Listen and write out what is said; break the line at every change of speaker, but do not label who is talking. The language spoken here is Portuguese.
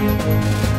Música